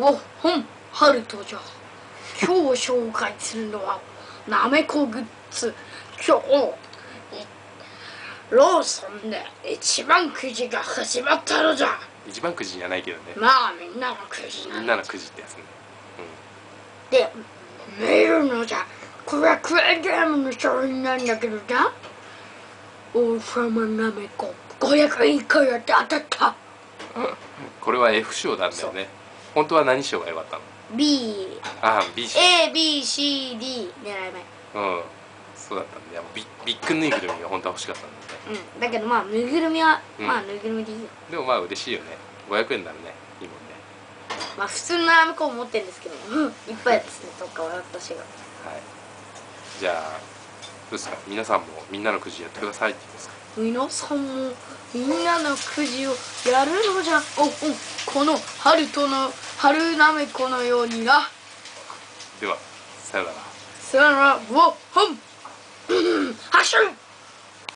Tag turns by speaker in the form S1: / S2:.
S1: おほんハルトじゃ今日紹介するのはなめこグッズ今日ローソンで一番くじが始まったのじゃ。
S2: 一番くじじゃないけどね。
S1: まあみんなのくじ
S2: みんなのくじってやつね。
S1: で見るのじゃ。これはクレゲームの商品なんだけどな王様なめこ500円以下やって当たった。
S2: これは F 賞なんだよね本当は何賞が良かったの
S1: ？B
S2: ああ
S1: ABCD 狙い目
S2: うん。そうだったんだよビビッグぬいぐるみが本当は欲しかったんだよね。
S1: うん。だけどまあぬいぐるみは、
S2: うん。
S1: まあぬいぐるみでいいよ。
S2: でもまあ嬉しいよね。500円ならねいいもんね。
S1: まあ普通のなめこを持ってるんですけど。うん。いっぱいやつとかは私が。
S2: はい。じゃあどうですか？皆さんもみんなのくじやってくださいって言うんですか？
S1: 皆さんもみんなのくじをやるのじゃ。おおこの春との春なめこのようにな。
S2: ではさよなら。
S1: さよなら。わっほんうん。はっしゅん